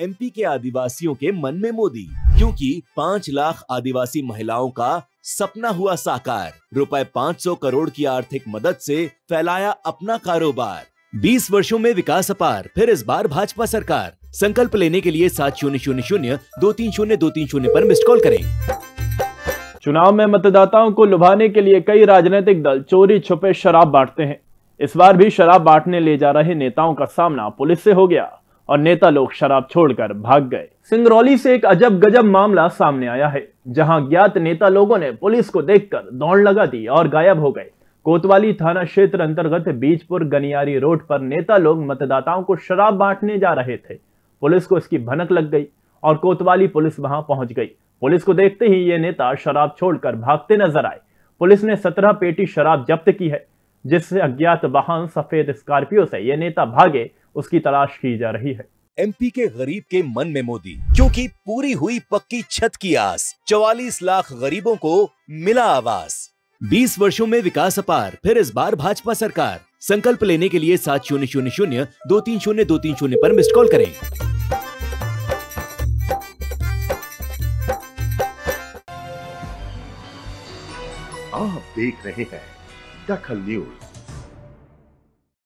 MP के आदिवासियों के मन में मोदी, क्योंकि पाँच लाख आदिवासी महिलाओं का सपना हुआ साकार। रुपए 500 करोड़ की आर्थिक मदद से फैलाया अपना कारोबार। 20 वर्षों में विकास अपार, फिर इस बार भाजपा सरकार। संकल्प लेने के लिए सात शून्य शून्य शून्य, दो तीन शून्य, दो तीन शून्य आरोप मिस्ड कॉल करें। चुनाव में मतदाताओं को लुभाने के लिए कई राजनीतिक दल चोरी, छुपे, शराब बांटते हैं। इस बार भी शराब बांटने ले जा रहे नेताओं का सामना पुलिस से हो गया। और नेता लोग शराब छोड़कर भाग गए। सिंगरौली से एक अजब गजब मामला सामने आया है, जहाँ ज्ञात नेता लोगों ने पुलिस को देखकर दौड़ लगा दी और गायब हो गए। कोतवाली थाना क्षेत्र अंतर्गत बीजपुर गनियारी रोड पर नेता लोग मतदाताओं को शराब बांटने जा रहे थे। पुलिस को इसकी भनक लग गई और कोतवाली पुलिस वहाँ पहुँच गई। पुलिस को देखते ही ये नेता शराब छोड़कर भागते नज़र आए। पुलिस ने सत्रह पेटी शराब जब्त की है, जिससे अज्ञात वाहन सफ़ेद स्कॉर्पियो से ये नेता भागे उसकी तलाश की जा रही है। एमपी के गरीब के मन में मोदी क्योंकि पूरी हुई पक्की छत की आस चौवालीस लाख गरीबों को मिला आवास। 20 वर्षों में विकास अपार फिर इस बार भाजपा सरकार। संकल्प लेने के लिए सात शून्य शून्य शून्य दो तीन शून्य दो तीन शून्य आरोप मिस्ड कॉल करें। आप देख रहे हैं दखल न्यूज़।